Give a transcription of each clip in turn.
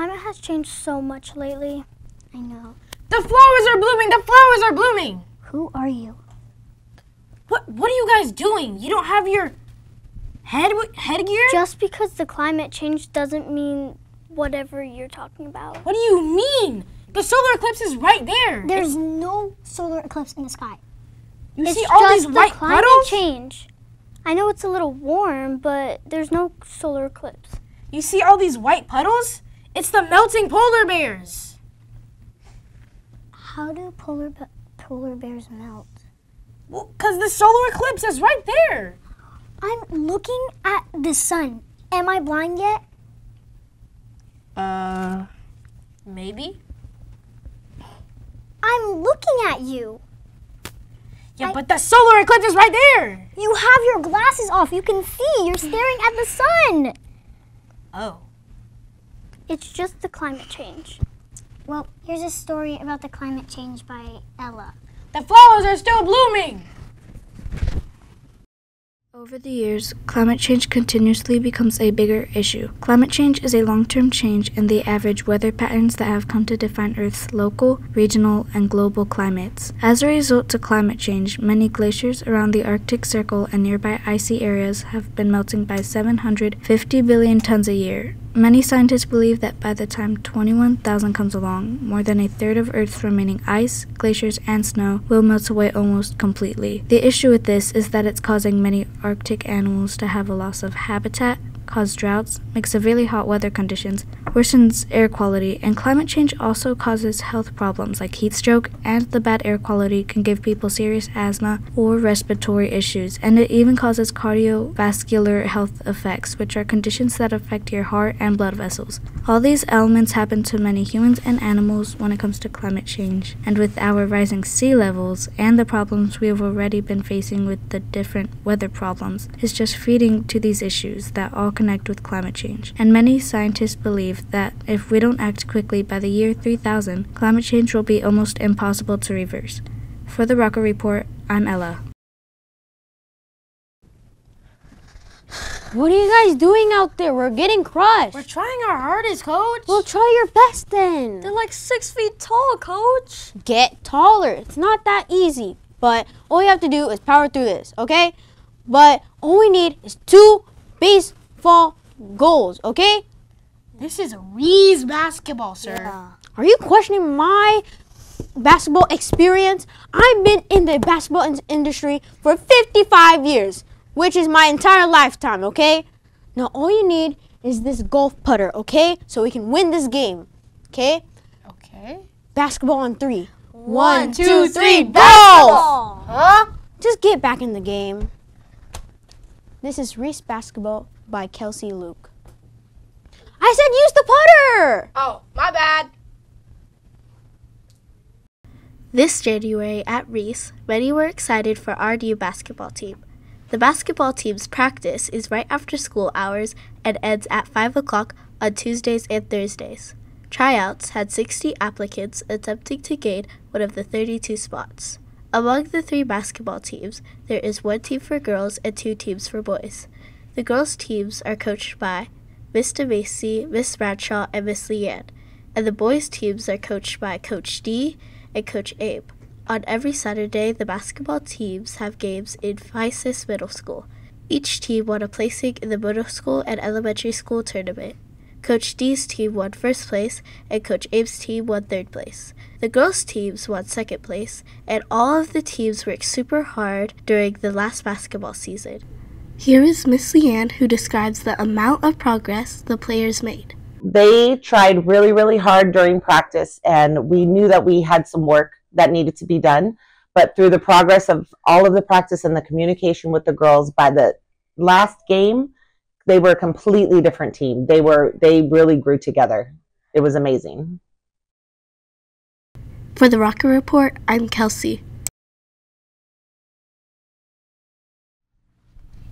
climate has changed so much lately. I know. The flowers are blooming! The flowers are blooming! Who are you? What What are you guys doing? You don't have your head headgear? Just because the climate changed doesn't mean whatever you're talking about. What do you mean? The solar eclipse is right there. There's no solar eclipse in the sky. You it's see all just these the white climate puddles? change. I know it's a little warm, but there's no solar eclipse. You see all these white puddles? It's the melting polar bears. How do polar be- polar bears melt? Well, cause the solar eclipse is right there. I'm looking at the sun. Am I blind yet? Uh, maybe. I'm looking at you. Yeah, I- but the solar eclipse is right there. You have your glasses off. You can see. You're staring at the sun. Oh. It's just the climate change. Well, here's a story about the climate change by Ella. The flowers are still blooming. Over the years, climate change continuously becomes a bigger issue. Climate change is a long term change in the average weather patterns that have come to define Earth's local, regional, and global climates. As a result of climate change, many glaciers around the Arctic Circle and nearby icy areas have been melting by 750 billion tons a year. Many scientists believe that by the time 21,000 comes along, more than a third of Earth's remaining ice, glaciers, and snow will melt away almost completely. The issue with this is that it's causing many Arctic animals to have a loss of habitat, cause droughts, make severely hot weather conditions, worsens air quality, and climate change also causes health problems like heat stroke, and the bad air quality can give people serious asthma or respiratory issues, and it even causes cardiovascular health effects, which are conditions that affect your heart and blood vessels. All these elements happen to many humans and animals when it comes to climate change, and with our rising sea levels and the problems we have already been facing with the different weather problems, is just feeding to these issues that all connect with climate change. And many scientists believe that if we don't act quickly by the year 3000, climate change will be almost impossible to reverse. For the Rocket Report, I'm Ella. What are you guys doing out there? We're getting crushed. We're trying our hardest, coach. Well, try your best then. They're like six feet tall, coach. Get taller. It's not that easy. But all you have to do is power through this, okay? But all we need is two baseball goals, okay? this is Ries basketball, sir. Are you questioning my basketball experience? I've been in the basketball in- industry for 55 years, which is my entire lifetime, okay? Now all you need is this golf putter, okay? So we can win this game, okay? Okay. Basketball on three. One, two, three, golf! basketball. Huh? Just get back in the game. This is Ries Basketball by Kelsey Luke. I said use the putter! Oh, my bad. This January at Ries, many were excited for our new basketball team. The basketball team's practice is right after school hours and ends at 5 o'clock on Tuesdays and Thursdays. Tryouts had 60 applicants attempting to gain one of the 32 spots. Among the three basketball teams, there is one team for girls and two teams for boys. The girls' teams are coached by Miss DeMacy, Miss Bradshaw, and Miss Leanne, and the boys' teams are coached by Coach D and Coach Abe. On every Saturday, the basketball teams have games in Physis Middle School. Each team won a placing in the middle school and elementary school tournament. Coach D's team won first place, and Coach Abe's team won third place. The girls' teams won second place, and all of the teams worked super hard during the last basketball season. Here is Miss Leanne, who describes the amount of progress the players made. they tried really, really hard during practice, and we knew that we had some work that needed to be done. But through the progress of all of the practice and the communication with the girls, by the last game, they were a completely different team. They were they really grew together. It was amazing. For the Rocket Report, I'm Kelsey.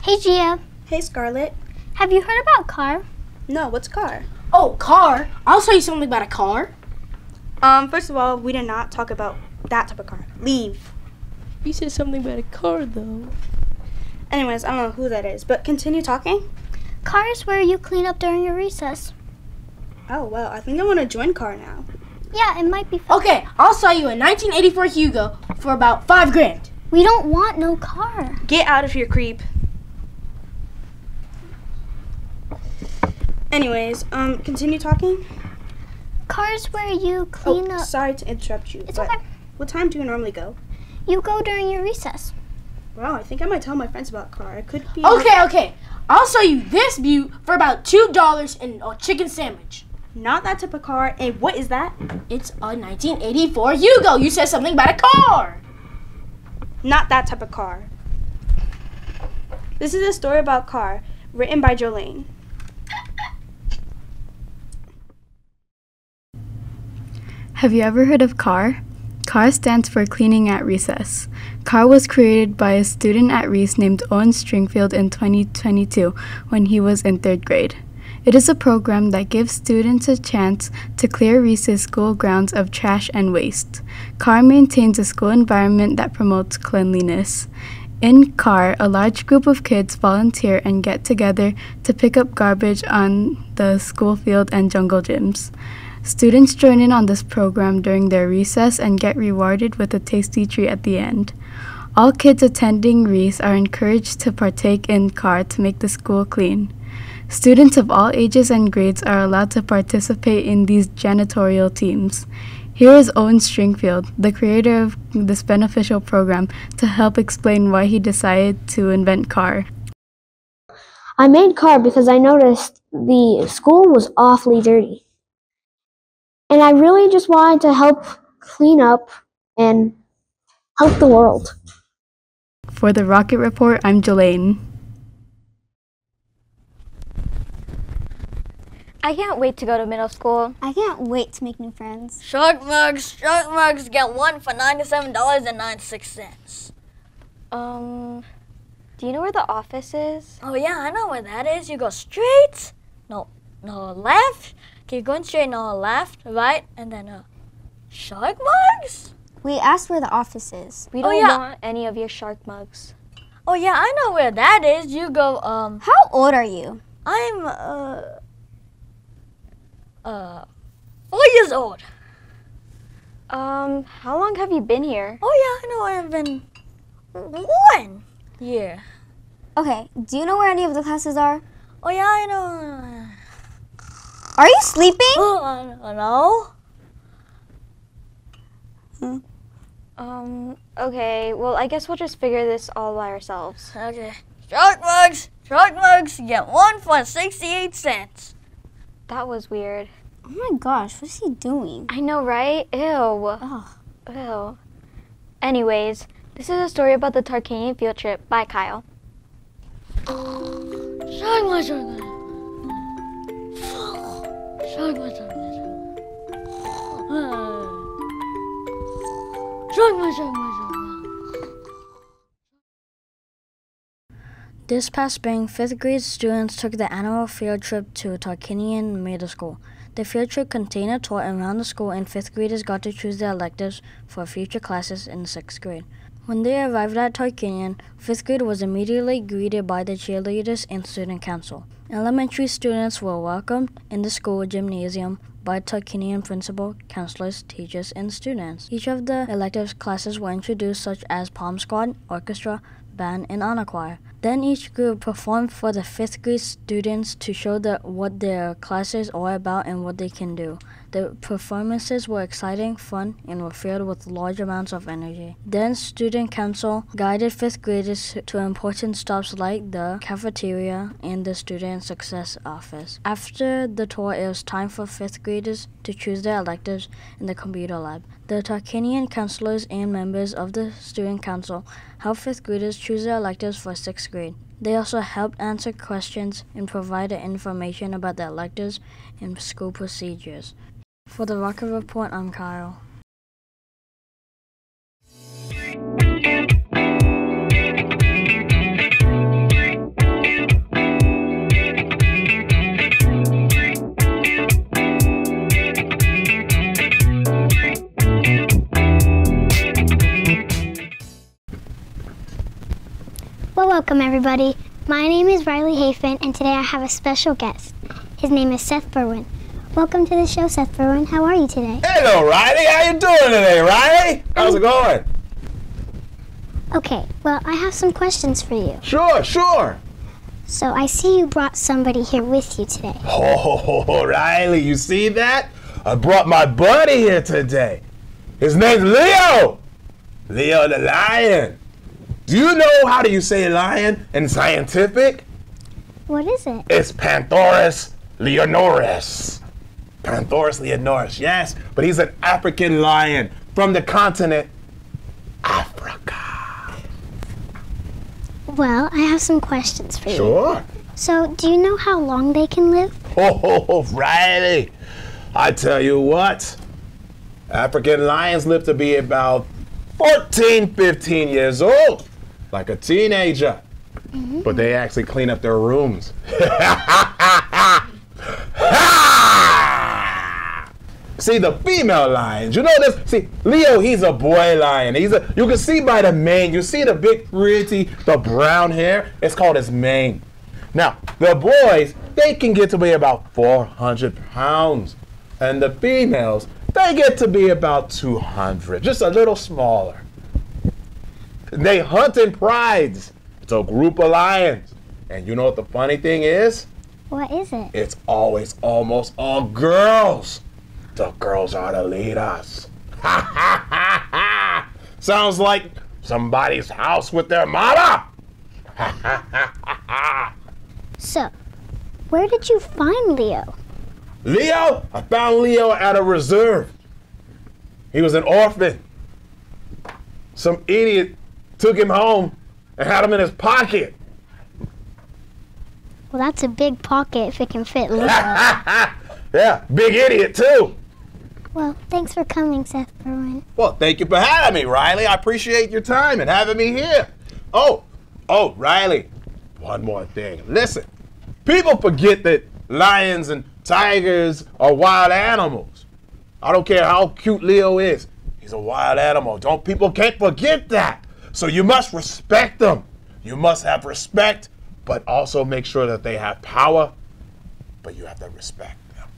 Hey, Gia. Hey, Scarlett. Have you heard about Car? No, what's car? Oh, car. I'll tell you something about a car. Um, first of all, we did not talk about that type of car. Leave. You said something about a car, though. Anyways, I don't know who that is, but continue talking. Car is where you clean up during your recess. Oh, well, I think I want to join car now. Yeah, it might be fun. Okay, I'll sell you a 1984 Yugo for about five grand. We don't want no car. Get out of here, creep. Anyways, um, continue talking. Cars where you clean oh, up. sorry to interrupt you. It's but okay. What time do you normally go? You go during your recess. Wow, I think I might tell my friends about car. It could be. Okay, okay. I'll sell you this view for about two dollars and a chicken sandwich. Not that type of car. And what is that? It's a 1984 Yugo. You said something about a car. Not that type of car. This is a story about car, written by Jolene. Have you ever heard of CAR? CAR stands for Cleaning at Recess. CAR was created by a student at Ries named Owen Stringfield in 2022 when he was in third grade. It is a program that gives students a chance to clear Ries's school grounds of trash and waste. CAR maintains a school environment that promotes cleanliness. In CAR, a large group of kids volunteer and get together to pick up garbage on the school field and jungle gyms. Students join in on this program during their recess and get rewarded with a tasty treat at the end. All kids attending Ries are encouraged to partake in CAR to make the school clean. Students of all ages and grades are allowed to participate in these janitorial teams. Here is Owen Stringfield, the creator of this beneficial program, to help explain why he decided to invent CAR. I made car because I noticed the school was awfully dirty. And I really just wanted to help clean up and help the world. For the Rocket Report, I'm Jelaine. I can't wait to go to middle school. I can't wait to make new friends. Shark mugs, shark mugs, get one for $97.96. Um, do you know where the office is? Oh yeah, I know where that is. You go straight, no, no left. Keep going straight, no left, right, and then uh, shark mugs. We asked where the office is. We don't oh, yeah. want any of your shark mugs. Oh yeah, I know where that is. You go. Um. How old are you? I'm uh. Uh, four years old. Um, how long have you been here? Oh yeah, I know I've been one year. Okay, do you know where any of the classes are? Oh yeah, I know. Are you sleeping? Uh, no. Hmm. Um, okay, well, I guess we'll just figure this all by ourselves. Okay. Shark mugs! Shark mugs! Get one for 68 cents. That was weird. Oh my gosh, what is he doing? I know, right? Ew. Ugh. Ew. Anyways, this is a story about the Tarkanian field trip by Kyle. Shark mugs! Shark mugs! This past spring, fifth grade students took the annual field trip to Tarkanian Middle School. The field trip contained a tour around the school, and fifth graders got to choose their electives for future classes in sixth grade. When they arrived at Tarkanian, fifth grade was immediately greeted by the cheerleaders and student council. Elementary students were welcomed in the school gymnasium by Tarkanian principal, counselors, teachers, and students. Each of the elective classes were introduced, such as Pom Squad, Orchestra, Band, and Honor Choir. Then each group performed for the fifth grade students to show what their classes are about and what they can do. The performances were exciting, fun, and were filled with large amounts of energy. Then student council guided fifth graders to important stops like the cafeteria and the student success office. After the tour, it was time for fifth graders to choose their electives in the computer lab. The Tarkanian counselors and members of the student council helped fifth graders choose their electives for sixth grade. They also helped answer questions and provided information about the electives and school procedures. For the Rocket Report, I'm Kyle. Well, welcome everybody. My name is Riley Hayfen, and today I have a special guest. His name is Seth Burwin. Welcome to the show, Seth Burwin. How are you today? Hello, Riley. How you doing today, Riley? How's it um, going? Okay, well, I have some questions for you. Sure, sure. So I see you brought somebody here with you today. Oh, Riley, you see that? I brought my buddy here today. His name's Leo. Leo the lion. Do you know how do you say lion in scientific? What is it? It's Panthoris leonoris. Panthoris leonoris, yes, but he's an African lion from the continent Africa. Well, I have some questions for you. Sure. So, do you know how long they can live? Oh, Riley. I tell you what, African lions live to be about 14, 15 years old, like a teenager. Mm-hmm. But they actually clean up their rooms. See the female lions. You know this. See Leo. He's a boy lion. He's a. You can see by the mane. You see the big pretty, the brown hair. It's called his mane. Now the boys, they can get to be about 400 pounds, and the females, they get to be about 200, just a little smaller. They hunt in prides. It's a group of lions, and you know what the funny thing is? What is it? It's always almost all girls. The girls are the leaders. Ha ha ha ha! Sounds like somebody's house with their mama. Ha ha ha ha ha! So, where did you find Leo? Leo? I found Leo at a reserve. He was an orphan. Some idiot took him home and had him in his pocket. Well, that's a big pocket if it can fit Leo. yeah, big idiot too. Well, thanks for coming, Seth Burwin. Well, thank you for having me, Riley. I appreciate your time and having me here. Oh, oh, Riley, one more thing. Listen, people forget that lions and tigers are wild animals. I don't care how cute Leo is. He's a wild animal. Don't people can't forget that. So you must respect them. You must have respect, but also make sure that they have power, but you have to respect them.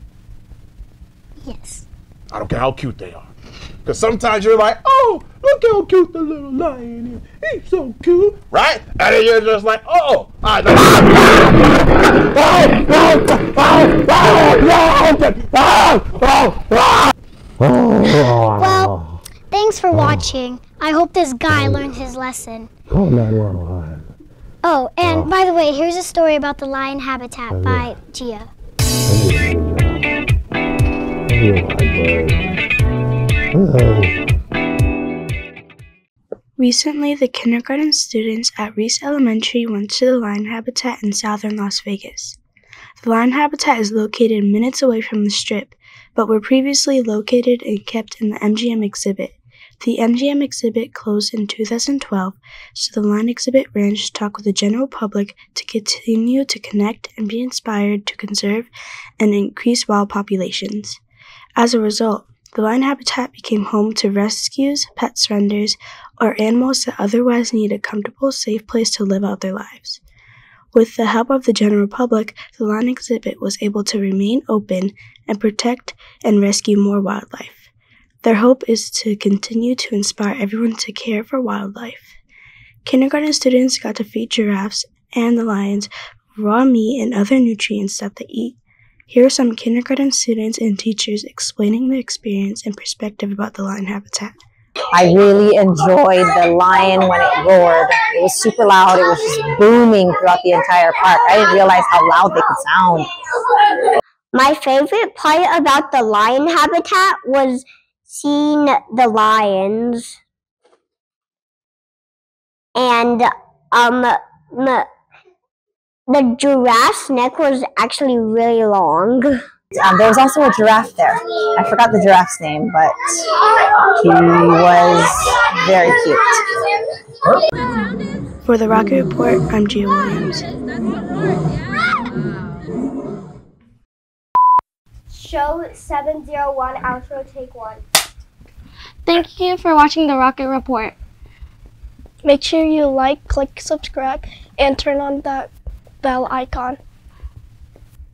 Yes. I don't care how cute they are. Because sometimes you're like, oh, look how cute the little lion is. He's so cute. Right? And then you're just like, oh, I Well, thanks for watching. I hope this guy learned his lesson. Oh, 911. Oh, and by the way, here's a story about the lion habitat by Gia. Recently, the kindergarten students at Ries Elementary went to the lion habitat in southern Las Vegas. The lion habitat is located minutes away from the strip, but were previously located and kept in the MGM exhibit. The MGM exhibit closed in 2012, so the Lion Exhibit Ranch talked with the general public to continue to connect and be inspired to conserve and increase wild populations. As a result, the lion habitat became home to rescues, pet surrenders, or animals that otherwise need a comfortable, safe place to live out their lives. With the help of the general public, the lion exhibit was able to remain open and protect and rescue more wildlife. Their hope is to continue to inspire everyone to care for wildlife. Kindergarten students got to feed giraffes and the lions raw meat and other nutrients that they eat. Here are some kindergarten students and teachers explaining their experience and perspective about the lion habitat. I really enjoyed the lion when it roared. It was super loud. It was just booming throughout the entire park. I didn't realize how loud they could sound. My favorite part about the lion habitat was seeing the lions and um m- the giraffe's neck was actually really long. Um, there was also a giraffe there. I forgot the giraffe's name, but he was very cute. For the Rocket Report, I'm Gia Williams. Show 701, outro, take one. Thank you for watching the Rocket Report. Make sure you like, click subscribe, and turn on that bell icon.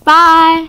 Bye.